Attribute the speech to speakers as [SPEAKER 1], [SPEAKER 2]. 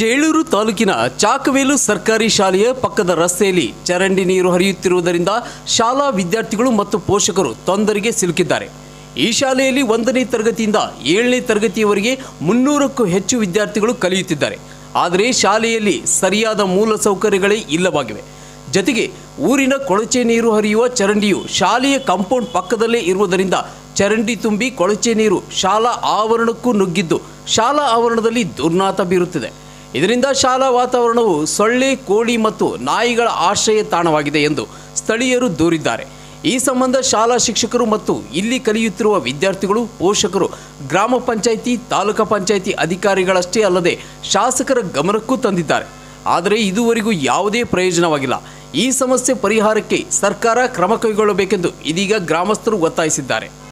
[SPEAKER 1] ಚೇಳೂರು ತಾಲೂಕಿನ ಚಾಕವೇಲು ಸರ್ಕಾರಿ ಶಾಲೆಯ ಪಕ್ಕದ ರಸ್ತೆಯಲ್ಲಿ ಚರಂಡಿ ನೀರು ಹರಿಯುತ್ತಿರುವುದರಿಂದ ಶಾಲಾ ವಿದ್ಯಾರ್ಥಿಗಳು ಮತ್ತು ಪೋಷಕರು ತೊಂದರೆಗೆ ಸಿಲುಕಿದ್ದಾರೆ. ಈ ಶಾಲೆಯಲ್ಲಿ ಒಂದನೇ ತರಗತಿಯಿಂದ ಏಳನೇ ತರಗತಿಯವರೆಗೆ ಮುನ್ನೂರಕ್ಕೂ ಹೆಚ್ಚು ವಿದ್ಯಾರ್ಥಿಗಳು ಕಲಿಯುತ್ತಿದ್ದಾರೆ. ಆದರೆ ಶಾಲೆಯಲ್ಲಿ ಸರಿಯಾದ ಮೂಲ ಸೌಕರ್ಯಗಳೇ ಇಲ್ಲವಾಗಿವೆ. ಜೊತೆಗೆ ಊರಿನ ಕೊಳಚೆ ನೀರು ಹರಿಯುವ ಚರಂಡಿಯು ಶಾಲೆಯ ಕಾಂಪೌಂಡ್ ಪಕ್ಕದಲ್ಲೇ ಇರುವುದರಿಂದ ಚರಂಡಿ ತುಂಬಿ ಕೊಳಚೆ ನೀರು ಶಾಲಾ ಆವರಣಕ್ಕೂ ನುಗ್ಗಿದ್ದು ಶಾಲಾ ಆವರಣದಲ್ಲಿ ದುರ್ನಾತ ಬೀರುತ್ತಿದೆ. ಇದರಿಂದ ಶಾಲಾ ವಾತಾವರಣವು ಸೊಳ್ಳೆ, ಕೋಳಿ ಮತ್ತು ನಾಯಿಗಳ ಆಶ್ರಯ ತಾಣವಾಗಿದೆ ಎಂದು ಸ್ಥಳೀಯರು ದೂರಿದ್ದಾರೆ. ಈ ಸಂಬಂಧ ಶಾಲಾ ಶಿಕ್ಷಕರು ಮತ್ತು ಇಲ್ಲಿ ಕಲಿಯುತ್ತಿರುವ ವಿದ್ಯಾರ್ಥಿಗಳು, ಪೋಷಕರು, ಗ್ರಾಮ ಪಂಚಾಯಿತಿ, ತಾಲೂಕಾ ಪಂಚಾಯಿತಿ ಅಧಿಕಾರಿಗಳಷ್ಟೇ ಅಲ್ಲದೆ ಶಾಸಕರ ಗಮನಕ್ಕೂ ತಂದಿದ್ದಾರೆ. ಆದರೆ ಇದುವರೆಗೂ ಯಾವುದೇ ಪ್ರಯೋಜನವಾಗಿಲ್ಲ. ಈ ಸಮಸ್ಯೆ ಪರಿಹಾರಕ್ಕೆ ಸರ್ಕಾರ ಕ್ರಮ ಕೈಗೊಳ್ಳಬೇಕೆಂದು ಇದೀಗ ಗ್ರಾಮಸ್ಥರು ಒತ್ತಾಯಿಸಿದ್ದಾರೆ.